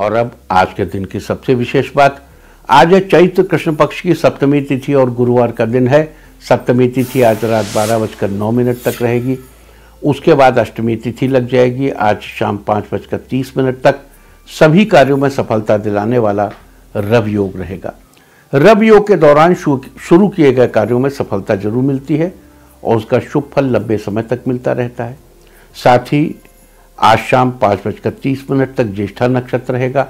और अब आज के दिन की सबसे विशेष बात, आज है चैत्र कृष्ण पक्ष की सप्तमी तिथि और गुरुवार का दिन है। सप्तमी तिथि आज रात बारह बजकर नौ मिनट तक रहेगी। उसके बाद अष्टमी तिथि लग जाएगी, आज शाम पाँच बजकर तीस मिनट तक। सभी कार्यों में सफलता दिलाने वाला रव योग रहेगा। रव योग के दौरान शुरू किए गए कार्यों में सफलता ज़रूर मिलती है और उसका शुभ फल लंबे समय तक मिलता रहता है। साथ ही आज शाम पाँच बजकर तीस मिनट तक ज्येष्ठा नक्षत्र रहेगा।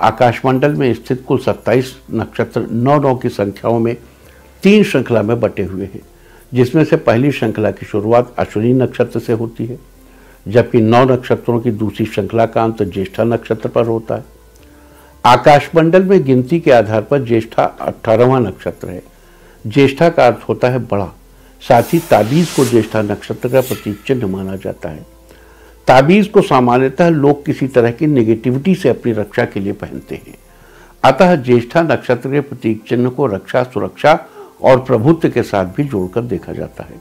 आकाशमंडल में स्थित कुल सत्ताईस नक्षत्र नौ नौ की संख्याओं में तीन श्रृंखला में बटे हुए हैं, जिसमें से पहली श्रृंखला की शुरुआत अश्विनी नक्षत्र से होती है, जबकि नौ नक्षत्रों की दूसरी श्रृंखला का अंत ज्येष्ठा नक्षत्र पर होता है। आकाशमंडल में गिनती के आधार पर ज्येष्ठा अठारहवा नक्षत्र है। ज्येष्ठा का अर्थ होता है बड़ा, साथ ही ताबीज को ज्येष्ठा नक्षत्र का प्रतीक चिन्ह माना जाता है। ताबीज को सामान्यतः लोग किसी तरह की नेगेटिविटी से अपनी रक्षा के लिए पहनते हैं। अतः ज्येष्ठा नक्षत्र के प्रतीक चिन्ह को रक्षा, सुरक्षा और प्रभुत्व के साथ भी जोड़कर देखा जाता है।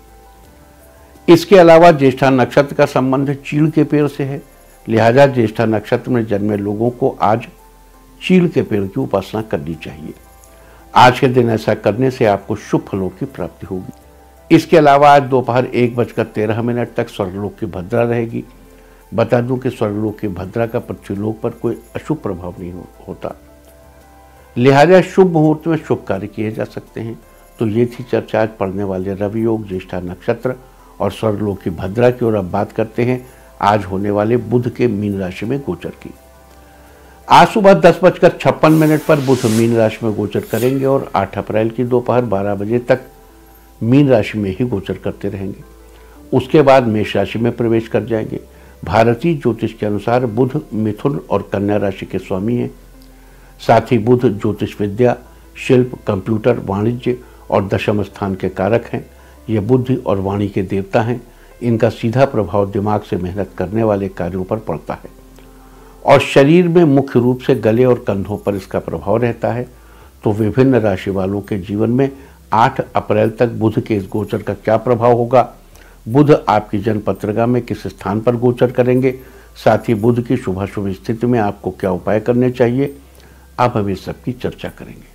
इसके अलावा ज्येष्ठा नक्षत्र का संबंध चीड़ के पेड़ से है। लिहाजा ज्येष्ठा नक्षत्र में जन्मे लोगों को आज चीड़ के पेड़ की उपासना करनी चाहिए। आज के दिन ऐसा करने से आपको शुभ फलों की प्राप्ति होगी। इसके अलावा आज दोपहर एक बजकर तेरह मिनट तक स्वर्गलोक की भद्रा रहेगी। बता दूँ कि स्वर्गलोक की भद्रा का पृथ्वीलोक पर कोई अशुभ प्रभाव नहीं होता। लिहाजा शुभ मुहूर्त में शुभ कार्य किए जा सकते हैं। तो ये थी चर्चा। आज पढ़ने वाले रवि योग ज्येष्ठा नक्षत्र और स्वर्गलोक की भद्रा की ओर अब बात करते हैं। आज होने वाले बुध के मीन राशि में गोचर की। आज सुबह दस बजकर छप्पन मिनट पर बुध मीन राशि में गोचर करेंगे और आठ अप्रैल की दोपहर बारह बजे तक मीन राशि में ही गोचर करते रहेंगे। उसके बाद मेष राशि में प्रवेश कर जाएँगे। भारतीय ज्योतिष के अनुसार बुध मिथुन और कन्या राशि के स्वामी हैं। साथ ही बुध ज्योतिष विद्या, शिल्प, कंप्यूटर, वाणिज्य और दशम स्थान के कारक हैं। ये बुद्धि और वाणी के देवता हैं। इनका सीधा प्रभाव दिमाग से मेहनत करने वाले कार्यों पर पड़ता है। और शरीर में मुख्य रूप से गले और कंधों पर इसका प्रभाव रहता है। तो विभिन्न राशि वालों के जीवन में 8 अप्रैल तक बुध के इस गोचर का क्या प्रभाव होगा? बुध आपकी जन्म पत्रिका में किस स्थान पर गोचर करेंगे? साथ ही बुध की शुभ शुभ स्थिति में आपको क्या उपाय करने चाहिए? आप हम इस सबकी चर्चा करेंगे।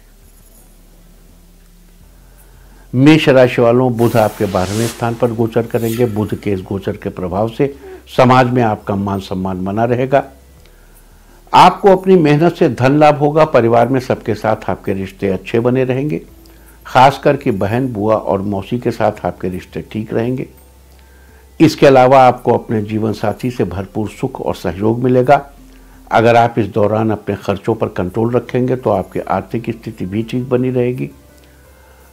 मेष राशि वालों, बुध आपके बारहवें स्थान पर गोचर करेंगे। बुध के इस गोचर के प्रभाव से समाज में आपका मान सम्मान बना रहेगा। आपको अपनी मेहनत से धन लाभ होगा। परिवार में सबके साथ आपके रिश्ते अच्छे बने रहेंगे। खासकर कि बहन, बुआ और मौसी के साथ आपके रिश्ते ठीक रहेंगे। इसके अलावा आपको अपने जीवन साथी से भरपूर सुख और सहयोग मिलेगा। अगर आप इस दौरान अपने खर्चों पर कंट्रोल रखेंगे तो आपकी आर्थिक स्थिति भी ठीक बनी रहेगी।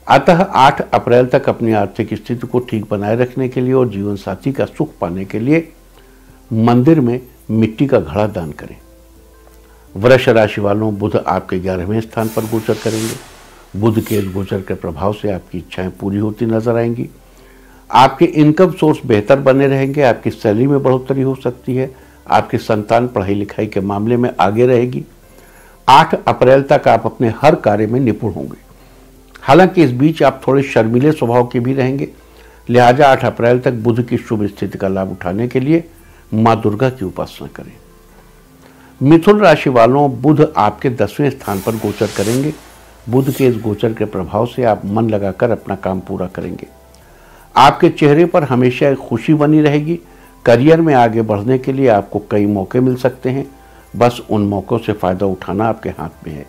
अतः 8 अप्रैल तक अपनी आर्थिक स्थिति को ठीक बनाए रखने के लिए और जीवन साथी का सुख पाने के लिए मंदिर में मिट्टी का घड़ा दान करें। वृक्ष राशि वालों, बुध आपके ग्यारहवें स्थान पर गोचर करेंगे। बुध के इस गोचर के प्रभाव से आपकी इच्छाएँ पूरी होती नज़र आएँगी। आपके इनकम सोर्स बेहतर बने रहेंगे, आपकी सैलरी में बढ़ोतरी हो सकती है, आपकी संतान पढ़ाई लिखाई के मामले में आगे रहेगी। आठ अप्रैल तक आप अपने हर कार्य में निपुण होंगे। हालाँकि इस बीच आप थोड़े शर्मिले स्वभाव के भी रहेंगे। लिहाजा आठ अप्रैल तक बुध की शुभ स्थिति का लाभ उठाने के लिए माँ दुर्गा की उपासना करें। मिथुन राशि वालों, बुध आपके दसवें स्थान पर गोचर करेंगे। बुध के इस गोचर के प्रभाव से आप मन लगाकर अपना काम पूरा करेंगे। आपके चेहरे पर हमेशा एक खुशी बनी रहेगी। करियर में आगे बढ़ने के लिए आपको कई मौके मिल सकते हैं। बस उन मौक़ों से फ़ायदा उठाना आपके हाथ में है।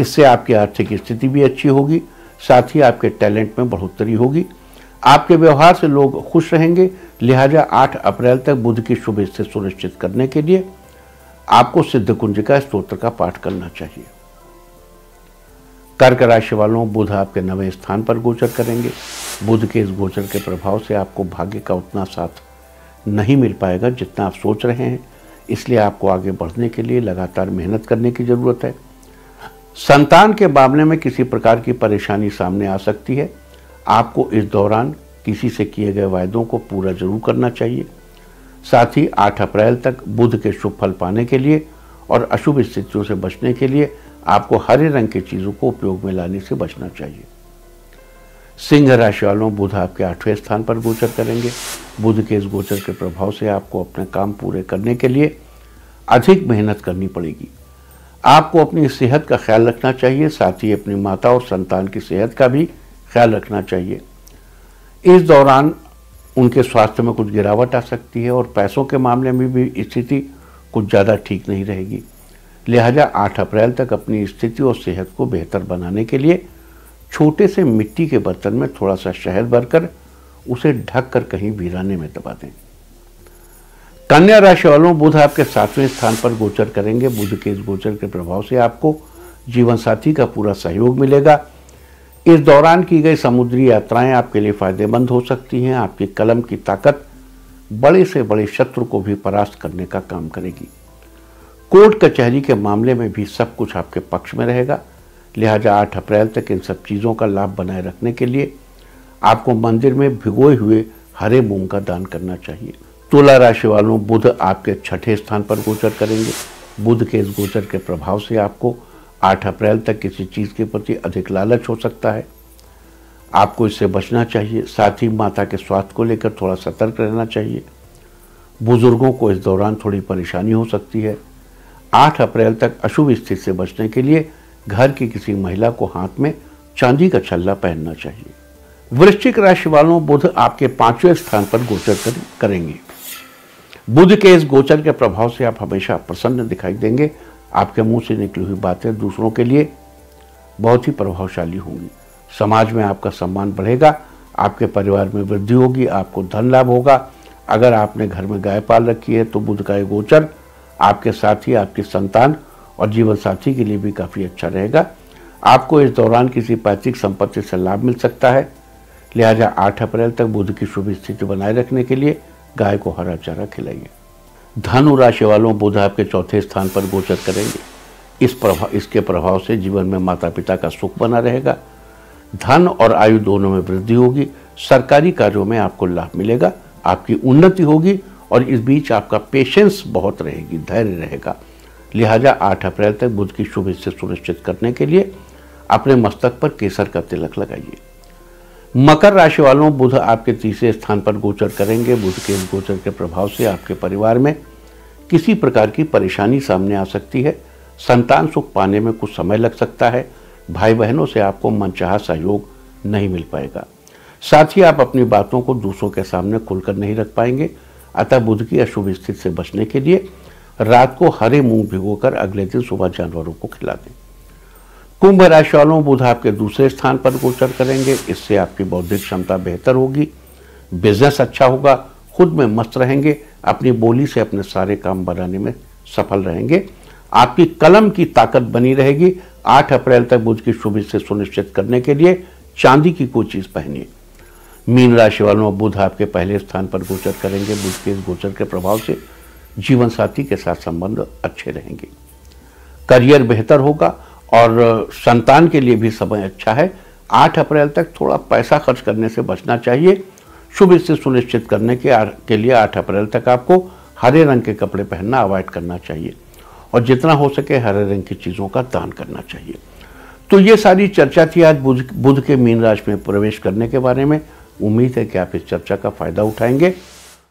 इससे आपकी आर्थिक स्थिति भी अच्छी होगी, साथ ही आपके टैलेंट में बढ़ोतरी होगी। आपके व्यवहार से लोग खुश रहेंगे। लिहाजा 8 अप्रैल तक बुध की शुभ स्थिति सुनिश्चित करने के लिए आपको सिद्ध कुंज का स्त्रोत्र का पाठ करना चाहिए। कर्क राशि वालों, बुध आपके नवे स्थान पर गोचर करेंगे। बुध के इस गोचर के प्रभाव से आपको भाग्य का उतना साथ नहीं मिल पाएगा जितना आप सोच रहे हैं। इसलिए आपको आगे बढ़ने के लिए लगातार मेहनत करने की ज़रूरत है। संतान के मामले में किसी प्रकार की परेशानी सामने आ सकती है। आपको इस दौरान किसी से किए गए वायदों को पूरा ज़रूर करना चाहिए। साथ ही 8 अप्रैल तक बुध के शुभ फल पाने के लिए और अशुभ स्थितियों से बचने के लिए आपको हरे रंग की चीज़ों को उपयोग में लाने से बचना चाहिए। सिंह राशि वालों, बुध आपके आठवें स्थान पर गोचर करेंगे। बुध के इस गोचर के प्रभाव से आपको अपने काम पूरे करने के लिए अधिक मेहनत करनी पड़ेगी। आपको अपनी सेहत का ख्याल रखना चाहिए, साथ ही अपनी माता और संतान की सेहत का भी ख्याल रखना चाहिए। इस दौरान उनके स्वास्थ्य में कुछ गिरावट आ सकती है और पैसों के मामले में भी स्थिति कुछ ज़्यादा ठीक नहीं रहेगी। लिहाजा 8 अप्रैल तक अपनी स्थिति और सेहत को बेहतर बनाने के लिए छोटे से मिट्टी के बर्तन में थोड़ा सा शहद भरकर उसे ढक कर कहीं वीराने में दबा दें। कन्या राशि वालों, बुध आपके सातवें स्थान पर गोचर करेंगे। बुध के इस गोचर के प्रभाव से आपको जीवन साथी का पूरा सहयोग मिलेगा। इस दौरान की गई समुद्री यात्राएँ आपके लिए फ़ायदेमंद हो सकती हैं। आपकी कलम की ताकत बड़े से बड़े शत्रु को भी परास्त करने का काम करेगी। कोर्ट कचहरी के मामले में भी सब कुछ आपके पक्ष में रहेगा। लिहाजा आठ अप्रैल तक इन सब चीज़ों का लाभ बनाए रखने के लिए आपको मंदिर में भिगोए हुए हरे मूंग का दान करना चाहिए। तुला राशि वालों, बुध आपके छठे स्थान पर गोचर करेंगे। बुध के इस गोचर के प्रभाव से आपको 8 अप्रैल तक किसी चीज़ के प्रति अधिक लालच हो सकता है। आपको इससे बचना चाहिए। साथ ही माता के स्वास्थ्य को लेकर थोड़ा सतर्क रहना चाहिए। बुज़ुर्गों को इस दौरान थोड़ी परेशानी हो सकती है। 8 अप्रैल तक अशुभ स्थिति से बचने के लिए घर की किसी महिला को हाथ में चांदी का छल्ला पहनना चाहिए। वृश्चिक राशि वालों बुध आपके पाँचवें स्थान पर गोचर करेंगे। बुध के इस गोचर के प्रभाव से आप हमेशा प्रसन्न दिखाई देंगे। आपके मुँह से निकली हुई बातें दूसरों के लिए बहुत ही प्रभावशाली होंगी। समाज में आपका सम्मान बढ़ेगा, आपके परिवार में वृद्धि होगी, आपको धन लाभ होगा। अगर आपने घर में गाय पाल रखी है तो बुध का ये गोचर आपके साथ ही आपकी संतान और जीवन साथी के लिए भी काफ़ी अच्छा रहेगा। आपको इस दौरान किसी पैतृक संपत्ति से लाभ मिल सकता है। लिहाजा 8 अप्रैल तक बुध की शुभ स्थिति बनाए रखने के लिए गाय को हरा चारा खिलाइए। धनु राशि वालों बुध आपके चौथे स्थान पर गोचर करेंगे। इस प्रभाव इसके प्रभाव से जीवन में माता पिता का सुख बना रहेगा। धन और आयु दोनों में वृद्धि होगी। सरकारी कार्यों में आपको लाभ मिलेगा, आपकी उन्नति होगी और इस बीच आपका पेशेंस बहुत रहेगी, धैर्य रहेगा। लिहाजा 8 अप्रैल तक बुध की शुभ से सुनिश्चित करने के लिए अपने मस्तक पर केसर का तिलक लगाइए। मकर राशि वालों, बुध आपके तीसरे स्थान पर गोचर करेंगे। बुध के गोचर के प्रभाव से आपके परिवार में किसी प्रकार की परेशानी सामने आ सकती है। संतान सुख पाने में कुछ समय लग सकता है। भाई बहनों से आपको मनचाहा सहयोग नहीं मिल पाएगा। साथ ही आप अपनी बातों को दूसरों के सामने खुलकर नहीं रख पाएँगे। अतः बुध की अशुभ स्थिति से बचने के लिए रात को हरे मूंग भिगोकर अगले दिन सुबह जानवरों को खिला दें। कुंभ राशि वालों, बुध आपके दूसरे स्थान पर गोचर करेंगे। इससे आपकी बौद्धिक क्षमता बेहतर होगी। बिज़नेस अच्छा होगा। खुद में मस्त रहेंगे। अपनी बोली से अपने सारे काम बनाने में सफल रहेंगे। आपकी कलम की ताकत बनी रहेगी। 8 अप्रैल तक बुध की शुभ से सुनिश्चित करने के लिए चांदी की कोई चीज़ पहनिए। मीन राशि वालों, बुध आपके पहले स्थान पर गोचर करेंगे। बुध के इस गोचर के प्रभाव से जीवन साथी के साथ संबंध अच्छे रहेंगे। करियर बेहतर होगा और संतान के लिए भी समय अच्छा है। आठ अप्रैल तक थोड़ा पैसा खर्च करने से बचना चाहिए। शुभ इससे सुनिश्चित करने के, के लिए आठ अप्रैल तक आपको हरे रंग के कपड़े पहनना अवॉइड करना चाहिए और जितना हो सके हरे रंग की चीज़ों का दान करना चाहिए। तो ये सारी चर्चा थी आज बुध बुध के मीन राशि में प्रवेश करने के बारे में। उम्मीद है कि आप इस चर्चा का फ़ायदा उठाएँगे।